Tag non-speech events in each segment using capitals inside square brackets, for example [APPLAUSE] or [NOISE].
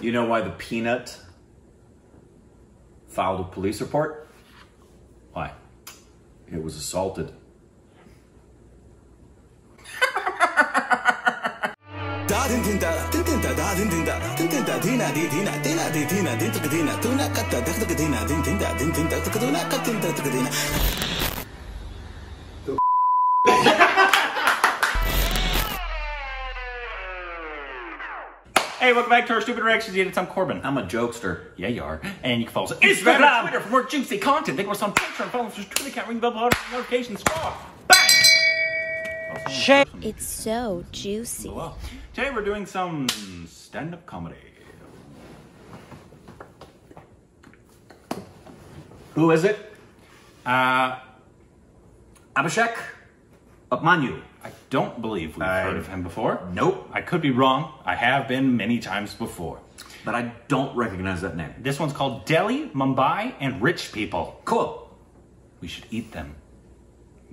You know why the peanut filed a police report? Why? It was assaulted. Hey, welcome back to our stupid reactions. It's I'm Corbin. I'm a jokester. Yeah, you are. And you can follow us on Instagram and Twitter for more juicy content. Think of us on Patreon. Follow us on Twitter account. Ring the bell button. Notifications. Squawk. Bang! Shake. It's so juicy. Well, today we're doing some stand-up comedy. Who is it? Uh, Abhishek Upmanyu. I don't believe we've I- heard of him before. Nope. I could be wrong. I have been many times before. But I don't recognize that name. This one's called Delhi, Mumbai, and Rich People. Cool. We should eat them.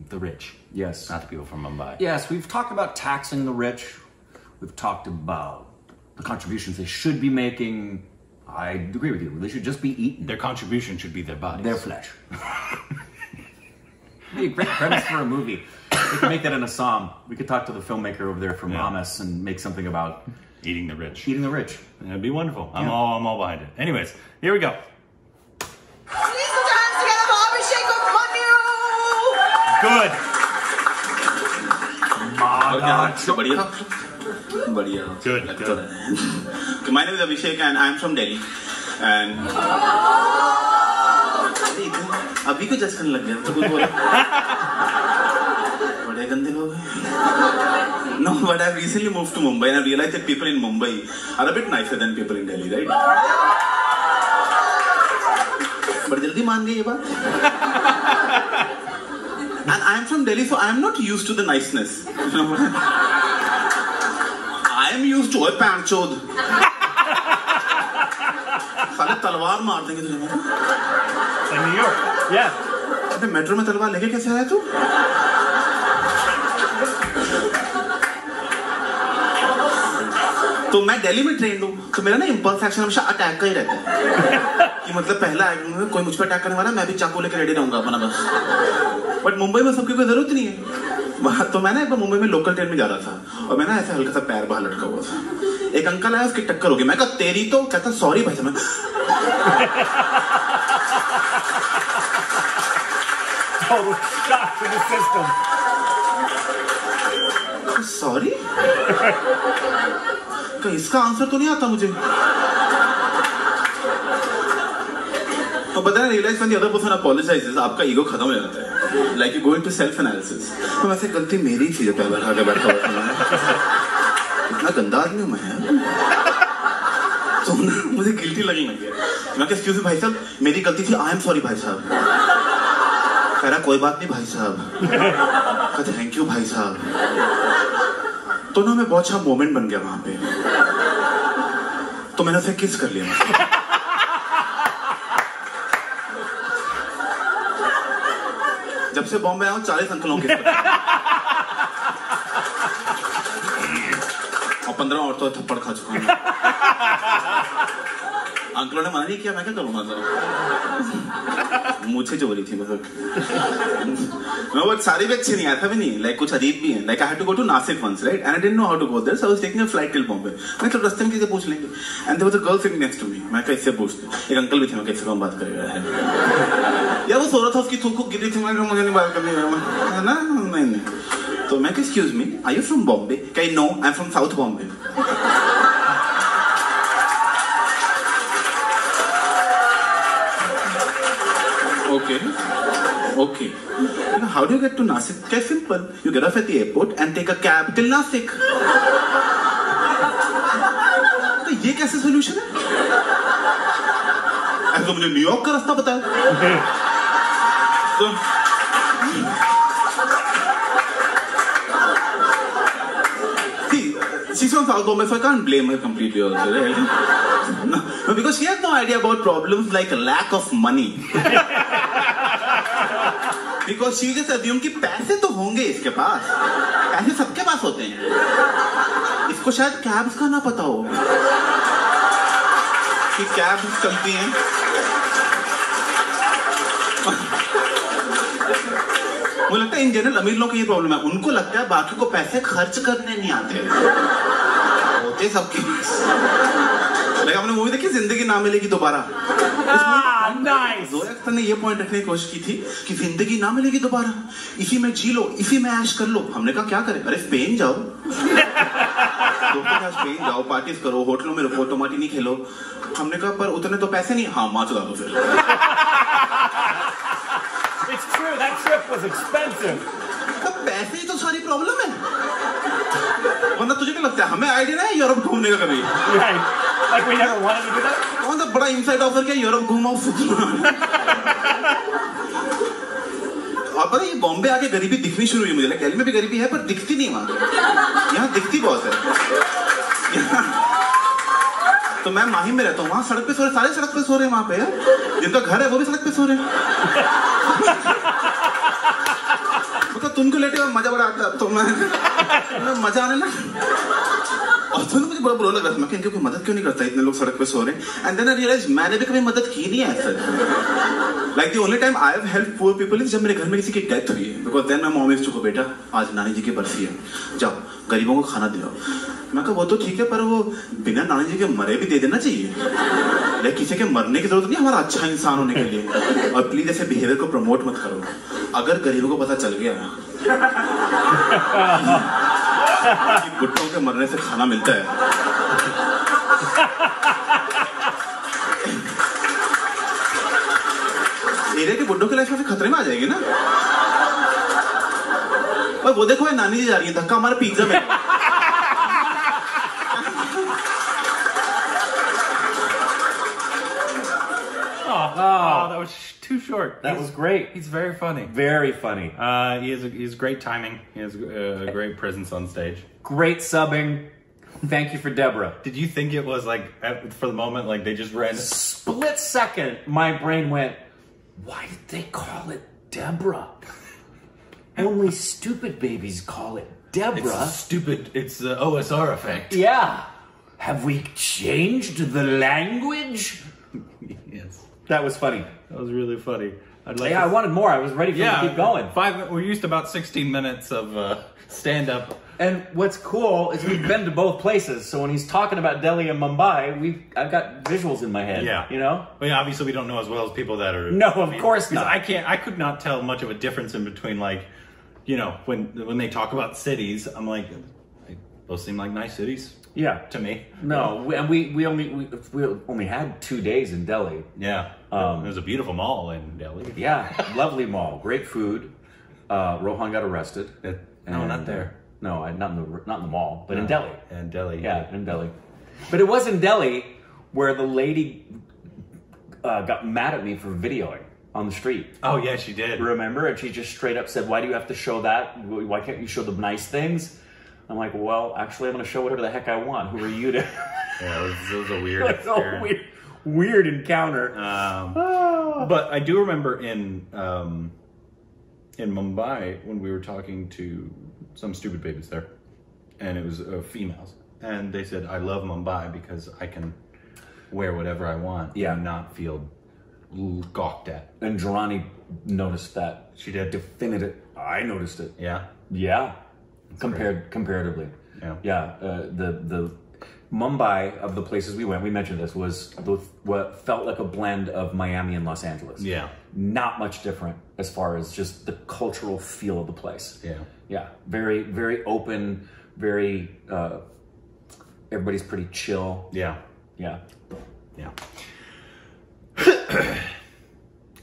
The rich. Yes. Not the people from Mumbai. Yes, we've talked about taxing the rich. We've talked about the contributions they should be making. I agree with you. They should just be eaten. Their contribution should be their bodies. Their flesh. [LAUGHS] Be a great premise for a movie We could make that in a psalm. We could talk to the filmmaker over there from Yeah. Amos and make something about Eating the rich. eating the rich. That'd be wonderful. I'm Yeah. all I'm all behind it. Anyways, here we go. Please put your hands together for Abhishek Upmanyu! Good. Okay, बढ़िया बढ़िया Good, लग good. तो रहा है Okay, My name is Abhishek and I am from Delhi and अरे इतने- अभी को जज करने लग गया तो कुछ बोला बड़े गंदे लोग हैं no but I recently move to Mumbai and realise that people in Mumbai are a bit nicer than people in Delhi right but जल्दी मान गए ये बात And I am from Delhi, so I am not used to the niceness. I am used to a panchod. साला तलवार मार देंगे तुझे मैं। New York, yeah. अबे में तलवार लेके कैसे आया तू? तो मैं दिल्ली में ट्रेन हूँ तो मेरा ना इम्पल्स एक्शन हमेशा अटैक का ही रहता है। कि मतलब पहला में कोई मुझ पर अटैक करने वाला मैं भी चाकू लेकर रेडी रहूँगा अपना बस। बट मुंबई में सबकी कोई ज़रूरत नहीं है। वहाँ [LAUGHS] तो मैं ना एक बार मुंबई में लोकल ट्रेन में जा रहा था और मैं ना ऐसे हल्का सा पैर बाहर लटका हुआ था। एक अंकल आया उसकी टक्कर हो गई। मैं कहा तेरी तो कहता सॉरी भाई साहब मैं. [LAUGHS] [LAUGHS] सॉरी का इसका आंसर तो नहीं आता मुझे। तो बता realise the other person apologizes, आपका ईगो खत्म हो जाता है। Like you going to self analysis तो वैसे गलती मेरी थी जब पैर आगे बैठा हुआ था। इतना गंदा आदमी हूँ मैं। तो मुझे गिल्टी लगने लग मैं एक्सक्यूज भाई साहब, मेरी गलती थी। आई एम सॉरी भाई साहब. कह रहा, कोई बात नहीं, भाई साहब। थैंक यू भाई साहब. तो ना मैं बहुत अच्छा मोमेंट बन गया वहाँ पे। तो मैंने उसे किस कर लिया। जब से बॉम्बे आया हूँ, चालीस अंकलों के और पंद्रह औरतों थप्पड़ खा चुका हूँ अंकलों ने मना नहीं किया, मैं क्या करूँगा मुझे चोरी थी मतलब No, but सारी भी अच्छी नहीं आया था भी नहीं लाइक कुछ अजीब भी है like I had to go to Nashik once right and I didn't know how to go there so I was taking a flight till Bombay मैं तो रास्ते में किसी पूछ लेंगे। And there was a girl sitting next to me मैं कैसे पूछते एक अंकल भी थे मैं कैसे कौन बात करेगा [LAUGHS] या वो सो रहा था उसकी थूक गिरी थी मैं मुझे नहीं बात करनी है। ना नहीं नहीं। तो मैं excuse me I you from Bombay कहीं no I am from south Bombay Okay. Okay. Now, how do you get to Nasik? Okay, simple. You get off at the airport and take a cab till Nasik. तो ये कैसे solution है ऐसा तो मुझे New York का रास्ता पता है तो See, she's from South Bombay, so I can't blame her completely also, right? No, no, because she has no idea about problems like lack of money. Because she just assumed कि पैसे तो होंगे इसके पास। पैसे सबके पास होते हैं। इसको शायद कैब्स का ना पता हो। कि कैब चलती हैं। मुझे लगता है इन जनरल अमीर लोगों की ये प्रॉब्लम है। उनको लगता है बाकी को पैसे खर्च करने नहीं आते। होते सबके पास। आपने मूवी देखी ज़िंदगी ना मिलेगी दोबारा? जोया अख्तर ने ये पॉइंट रखने की कोशिश की थी कि ज़िंदगी ना मिलेगी दोबारा। इसी में जी लो इसी में ऐश कर लो। हमने कहा क्या करें? अरे स्पेन जाओ। [LAUGHS] स्पेन जाओ पार्टीज़ करो होटलों में रुको टमाटी नहीं खेलो। हमने कहा पर उतने तो पैसे नहीं? हाँ माँ चला दो फिर। [LAUGHS] It's true. That trip was expensive. तो पैसे ही तो सारी प्रॉब्लम है। वरना तुझे क्या लगता है हमें आइडिया है यूरोप घूमने का कभी? Right. Like, we never wanted to do that. कौन सा बड़ा इनसाइड ऑफ़र क्या यूरोप घूमाओ और पता ये बॉम्बे आके गरीबी दिखनी शुरू हुई मुझे। दिल्ली में भी गरीबी है, पर दिखती नहीं वहाँ। यहाँ दिखती बहुत है। तो मैं माही में रहता हूँ। वहाँ सड़क पे सो रहे, सारे सड़क पे सो रहे हैं वहाँ पे। यार जिनका घर है, वो भी सड़क पे सो रहे हैं। मतलब तुमको लेटे हुए मज़ा बड़ा आता है तो मैं मज़ा आने लगा। और तो मुझे बड़ा बुरा लगा मैं इनकी कोई मदद क्यों नहीं करता? इतने लोग सड़क पे सो रहे हैं। एंड देन आई रियलाइज़ मैंने भी कभी मदद की नहीं है ऐसा। Like the only time I have help poor people is जब मेरे घर में किसी की डेथ हुई है। Because then my mom is चुको बेटा, आज नानी जी की बरसी है। जाओ, गरीबों को खाना दिलाओ। मैं कहा, वो तो ठीक है, पर वो बिना नानी जी के मरे भी दे देना चाहिए। लाइक किसी के मरने की ज़रूरत नहीं हमारा अच्छा इंसान होने के लिए। और प्लीज़ ऐसे बिहेवियर को प्रमोट मत करो। अगर गरीबों को पता चल गया कि बुट्टों के मरने से खाना मिलता है। हीरे के गुड्डों की लाइफ में खतरे में आ जाएगी ना? और वो देखो नानी जी जा रही है, धक्का हमारा पिज्जा में। Short. That He's- was great. He's very funny. Very funny. Uh, he has a, he has great timing. He has uh, a great presence on stage. Great subbing. Thank you for Deborah. Did you think it was like for the moment like they just ran? Split second, my brain went, why did they call it Deborah? [LAUGHS] Only stupid babies call it It's Deborah. a stupid. It's the OSR effect. Yeah. Have we changed the language? [LAUGHS] Yes, That was funny. that was really funny. I'd like. Yeah, I wanted more. I was ready for yeah, to keep going. Five. We're used to about sixteen minutes of uh, stand up. And what's cool is we've been to both places, so when he's talking about Delhi and Mumbai, we've I've got visuals in my head. Yeah. You know? Well, yeah, obviously we don't know as well as people that are. No, of course not. I can't. I could not tell much of a difference in between like, you know, when when they talk about cities, I'm like, both seem like nice cities Yeah. to me. No, we, and we we only we, we only had two days in Delhi. Yeah. Um, There's a beautiful mall in Delhi. Yeah, lovely mall, great food. Uh, Rohan got arrested. It- no, And, not there. uh, no, I, not in the not in the mall, but in Delhi. In Delhi. Yeah, in Delhi. But it was in Delhi where the lady uh, got mad at me for videoing on the street. Oh yeah, she did. Remember? And she just straight up said, "Why do you have to show that? Why can't you show the nice things?" I'm like, "Well, actually, I'm going to show whatever the heck I want. Who are you to?" [LAUGHS] Yeah, it was, it was a weird [LAUGHS] It's a weird, weird encounter. Um, but I do remember in um, in Mumbai when we were talking to some stupid babies there, and it was uh, females, and they said, "I love Mumbai because I can wear whatever I want Yeah. and not feel gawked at." And Durrani noticed that. She did. Definitive. I noticed it. Yeah, Yeah, compared comparatively. Yeah. yeah. Uh, the the Mumbai of the places we went, we mentioned this was the, what felt like a blend of Miami and Los Angeles. yeah, not much different as far as just the cultural feel of the place. yeah. yeah. Very very open. Very. Uh, everybody's pretty chill. Yeah, Yeah, yeah. [COUGHS] that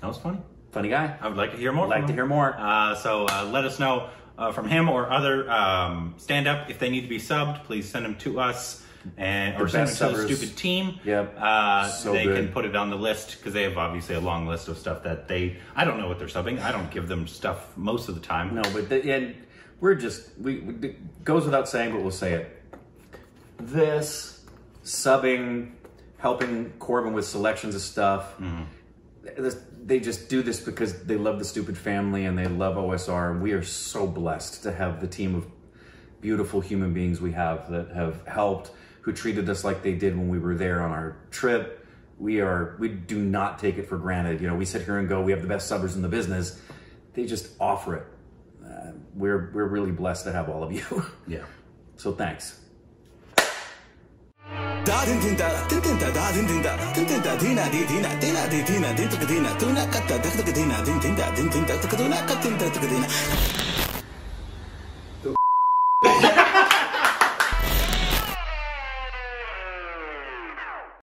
was funny. funny guy. I would like to hear more. I'd like to hear more. Uh, so uh, let us know uh, from him or other um, stand up if they need to be subbed. Please send them to us and or The send them to the stupid team. Yep. Uh, So they good. can put it on the list because they have obviously a long list of stuff that they. I don't know what they're subbing. I don't give them stuff most of the time. No, but the, and we're just we, we it goes without saying, but we'll say it. This subbing, helping Corbin with selections of stuff. this- They just do this because they love the stupid family and they love OSR, and we are so blessed to have the team of beautiful human beings we have that have helped, who treated us like they did when we were there on our trip, We are we do not take it for granted. You know, we sit here and go, we have the best subbers in the business. They just offer it. Uh, we're we're really blessed to have all of you. [LAUGHS] Yeah. so thanks. Da din din da din din da da din din da din din da dina di dina dina di dina din tuk dina tu na katta dak tuk dina din din da din din da tuk tu na katta tuk dina